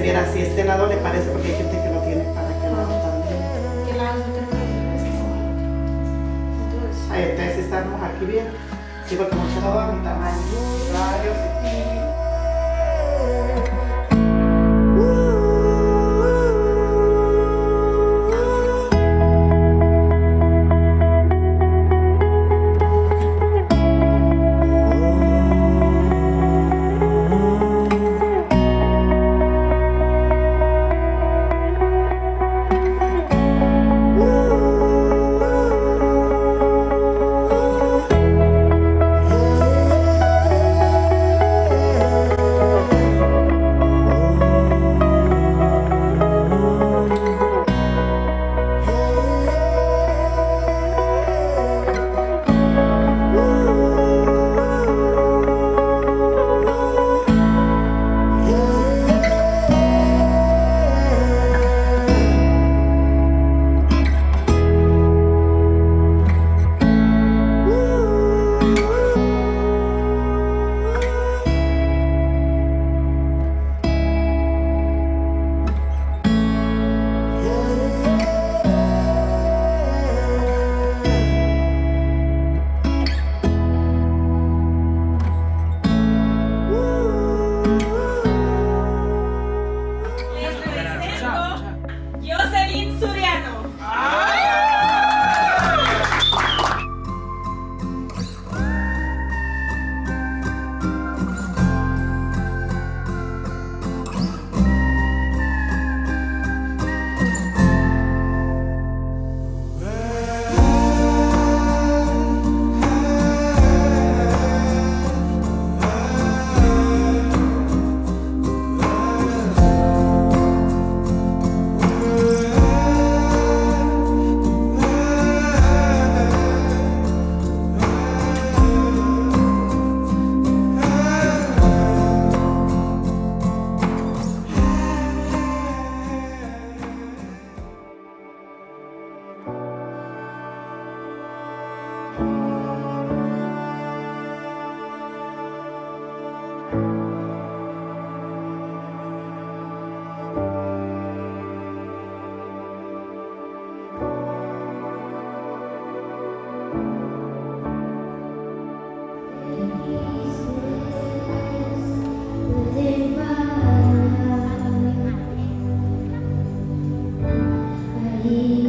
viera si este lado le parece, porque hay gente que lo tiene para aquel lado también. ¿Qué lado Entonces, Ahí, entonces estamos aquí bien. Sí, porque mucho todo a mi tamaño. You.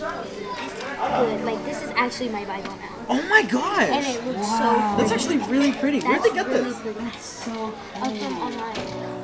good. Like this is actually my Bible now. Oh my gosh! And it looks wow. so. Pretty. That's actually really pretty. Where'd they get really this? Pretty. That's so cool. Online.